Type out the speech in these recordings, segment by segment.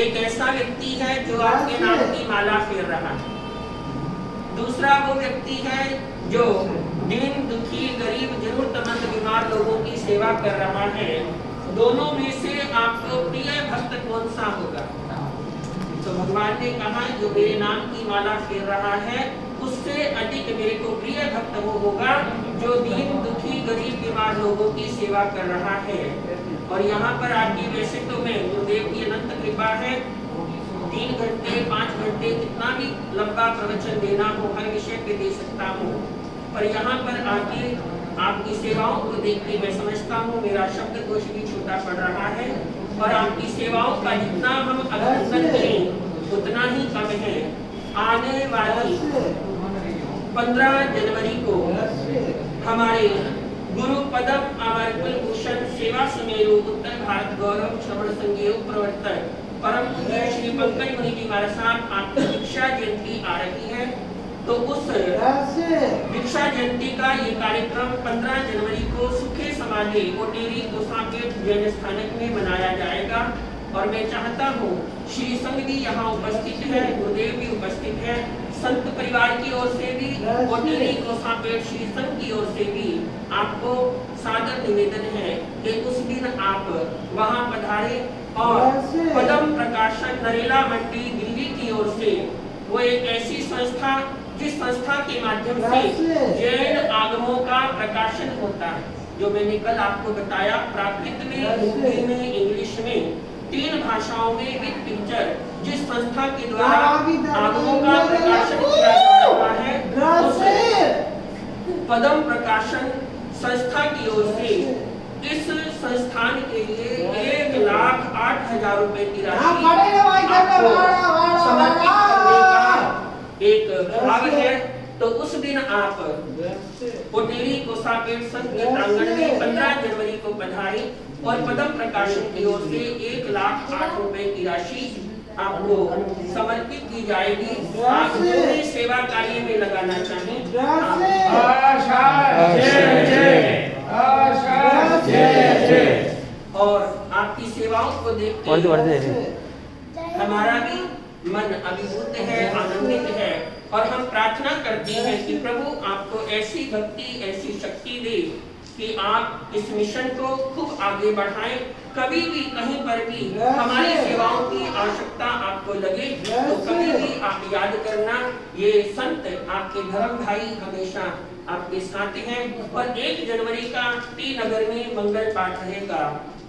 एक ऐसा व्यक्ति है जो आपके नाम की माला फेर रहा है। दूसरा वो व्यक्ति है जो दीन दुखी, गरीब, जरूरतमंद, बीमार लोगों की सेवा कर रहा है। दोनों में से आपको प्रिय भक्त कौन सा होगा? तो भगवान ने कहा, जो मेरे नाम की माला फेर रहा है, उससे अधिक मेरे को प्रिय भक्त वो होगा जो दीन दुखी, गरीब, बीमार लोगों की सेवा कर रहा है। और यहाँ पर आपकी वैसे तो मैं गुरुदेव की अनंत कृपा है। तीन घंटे पाँच घंटे कितना भी लंबा प्रवचन देना हो हर विषय पे दे सकता हूँ। पर यहाँ पर आके आपकी सेवाओं को देख के मैं समझता हूँ मेरा शब्द कोश भी छोटा पड़ रहा है। और आपकी सेवाओं का जितना हम अभिनंदन करें उतना ही कम है। आने वाली पंद्रह जनवरी को हमारे गुरु पदम अमर कुलभूषण सेवा सुमेरु उत्तर भारत गौरव श्रवण संघीय प्रवर्तक परम पूज्य श्री पंकज मुनि जी महाराज साहब आपकी दीक्षा जयंती आ रही है। तो उस दीक्षा जयंती का ये कार्यक्रम 15 जनवरी को सुखे समाधि कोटेरी गोसापेट जैन स्थानक में मनाया जाएगा। और मैं चाहता हूँ श्री संघ भी यहाँ उपस्थित है गुरुदेव भी उपस्थित है संत परिवार की ओर से भी कोटेरी गोसापेट श्री संघ की ओर से भी आपको सादर निवेदन है कि उस दिन आप वहाँ पधारे और पदम प्रकाशन नरेला मंडी दिल्ली की ओर से वो एक ऐसी संस्था जिस संस्था के माध्यम से जैन आगमों का प्रकाशन होता है जो मैंने कल आपको बताया प्राकृत में हिंदी में इंग्लिश में तीन भाषाओं में विद पिक्चर जिस संस्था के द्वारा आगमों का प्रकाशन किया जा रहा है पदम प्रकाशन संस्था की ओर से इस संस्थान के लिए एक लाख आठ हज़ार रूपए की राशि समर्पित करने का एक भाव है। तो उस दिन आप कोटेरी कोसापेट संघ के प्रांगण में 15 जनवरी को पधारे और पदम प्रकाशन की ओर से एक लाख आठ रुपए की राशि आपको समर्पित की जाएगी। आप पूरे सेवा कार्य में लगाना चाहें और आपकी सेवाओं को देखते हमारा भी मन अभिभूत है आनंदित है और हम प्रार्थना करते हैं कि प्रभु आपको ऐसी भक्ति ऐसी शक्ति दे कि आप इस मिशन को खूब आगे बढ़ाएँ। कभी भी कहीं पर भी हमारी आवश्यकता आपको लगे तो कभी भी आप याद करना ये संत आपके धर्म भाई हमेशा आपके साथ हैं। और एक जनवरी का टी नगर में मंगल पाठ रहेगा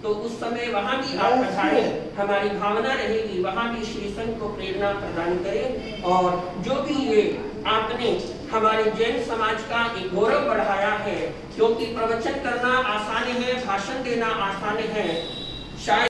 तो उस समय वहाँ भी आप पधारे हमारी भावना रहेगी वहाँ भी श्री संघ को प्रेरणा प्रदान करें। और जो भी ये आपने हमारे जैन समाज का एक गौरव बढ़ाया है क्योंकि प्रवचन करना आसान है भाषण देना आसान है शायद